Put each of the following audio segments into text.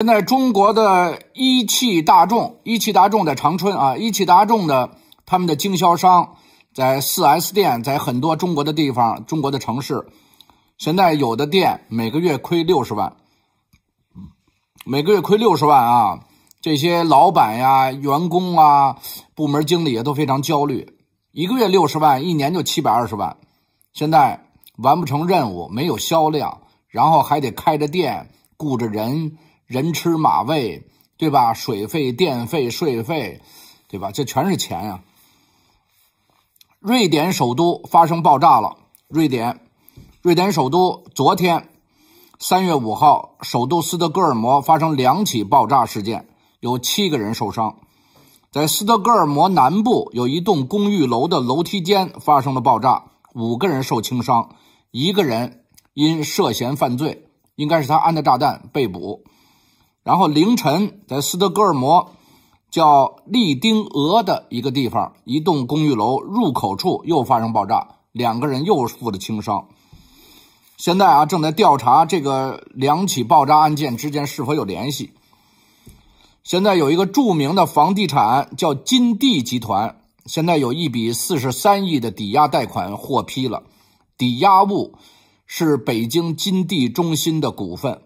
现在中国的一汽大众，一汽大众在长春啊，一汽大众的他们的经销商在 4S 店，在很多中国的地方、中国的城市，现在有的店每个月亏六十万，每个月亏六十万啊！这些老板呀、员工啊、部门经理也都非常焦虑，一个月六十万，一年就七百二十万，现在完不成任务，没有销量，然后还得开着店，雇着人，人吃马喂，对吧？水费、电费、税费，对吧？这全是钱呀！瑞典首都发生爆炸了，瑞典，瑞典首都昨天三月五号，首都斯德哥尔摩发生两起爆炸事件。有七个人受伤，在斯德哥尔摩南部有一栋公寓楼的楼梯间发生了爆炸，五个人受轻伤，一个人因涉嫌犯罪，应该是他安的炸弹被捕。然后凌晨在斯德哥尔摩叫利丁俄的一个地方，一栋公寓楼入口处又发生爆炸，两个人又负了轻伤。现在啊，正在调查这个两起爆炸案件之间是否有联系。现在有一个著名的房地产叫金地集团，现在有一笔四十三亿的抵押贷款获批了，抵押物是北京金地中心的股份。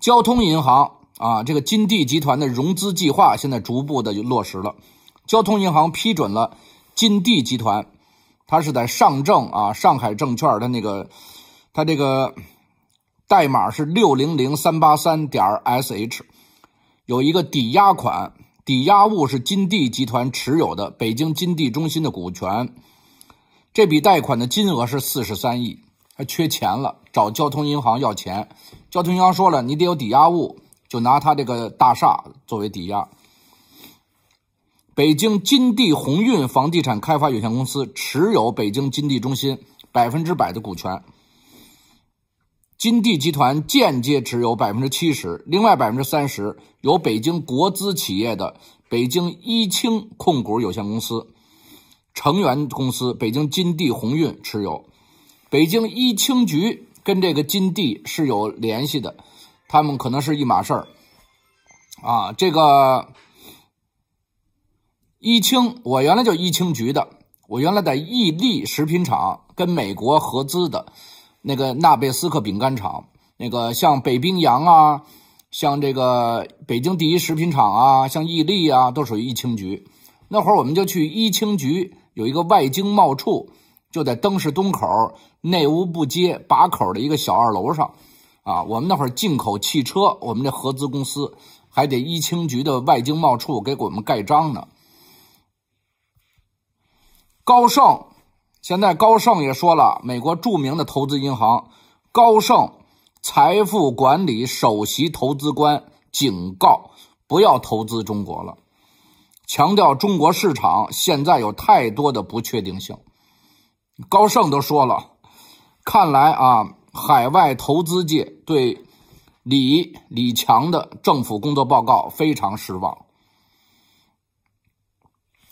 交通银行啊，这个金地集团的融资计划现在逐步的就落实了，交通银行批准了金地集团，它是在上证啊，上海证券的那个，它这个代码是六零零三八三点 sh。有一个抵押款，抵押物是金地集团持有的北京金地中心的股权。这笔贷款的金额是四十三亿，还缺钱了，找交通银行要钱。交通银行说了，你得有抵押物，就拿他这个大厦作为抵押。北京金地鸿运房地产开发有限公司持有北京金地中心百分之百的股权。金地集团间接持有百分之七十，另外百分之三十由北京国资企业的北京一清控股有限公司成员公司北京金地鸿运持有。北京一清局跟这个金地是有联系的，他们可能是一码事儿啊。这个一清，我原来叫一清局的，我原来在伊利食品厂跟美国合资的。那个纳贝斯克饼干厂，那个像北冰洋啊，像这个北京第一食品厂啊，像伊利啊，都属于一清局。那会儿我们就去一清局，有一个外经贸处，就在灯市东口内务部街把口的一个小二楼上。啊，我们那会儿进口汽车，我们这合资公司还得一清局的外经贸处给我们盖章呢。高盛。现在高盛也说了，美国著名的投资银行高盛财富管理首席投资官警告，不要投资中国了，强调中国市场现在有太多的不确定性。高盛都说了，看来啊，海外投资界对李李强的政府工作报告非常失望。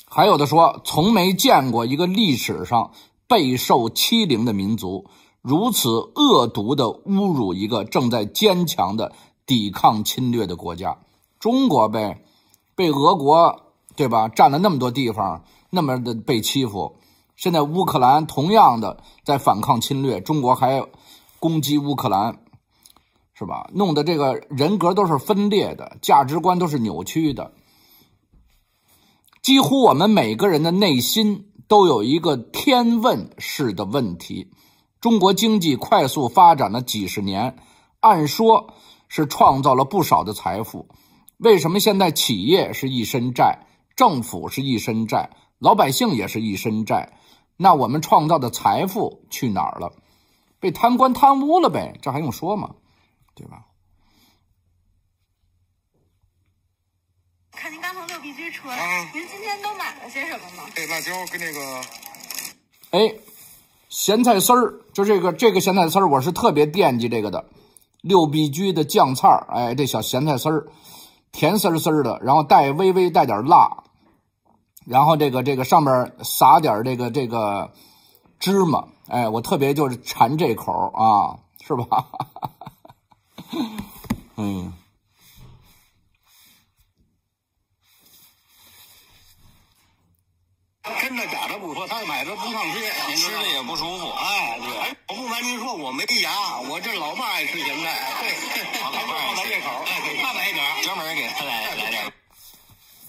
还有的说，从没见过一个历史上备受欺凌的民族如此恶毒的侮辱一个正在坚强的抵抗侵略的国家——中国呗。被俄国对吧占了那么多地方，那么的被欺负。现在乌克兰同样的在反抗侵略，中国还攻击乌克兰，是吧？弄得这个人格都是分裂的，价值观都是扭曲的。几乎我们每个人的内心都有一个天问式的问题：中国经济快速发展了几十年，按说是创造了不少的财富，为什么现在企业是一身债，政府是一身债，老百姓也是一身债？那我们创造的财富去哪儿了？被贪官贪污了呗？这还用说吗？对吧？看您刚从六必居出来，您今天都买了些什么呢？这辣椒跟那个，哎，咸菜丝儿，就这个这个咸菜丝儿，我是特别惦记这个的。六必居的酱菜儿，哎，这小咸菜丝儿，甜丝丝的，然后带微微带点辣，然后这个这个上面撒点这个这个芝麻，哎，我特别就是馋这口啊，是吧？嗯，真的假的不说，他买的不上街，您知道吗吃的也不舒服。哎，对，哎，我不瞒您说，我没牙，我这老妈爱吃咸菜，对，好老伴儿爱吃这口，哎，给他买点。专门给他来来点儿。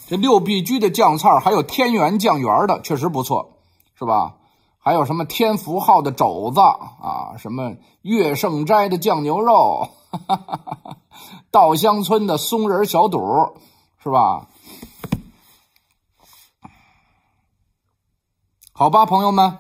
这六必居的酱菜还有天元酱园的，确实不错，是吧？还有什么天福号的肘子啊，什么月盛斋的酱牛肉，哈哈哈哈稻香村的松仁小肚，是吧？好吧，朋友们，